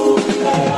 Oh,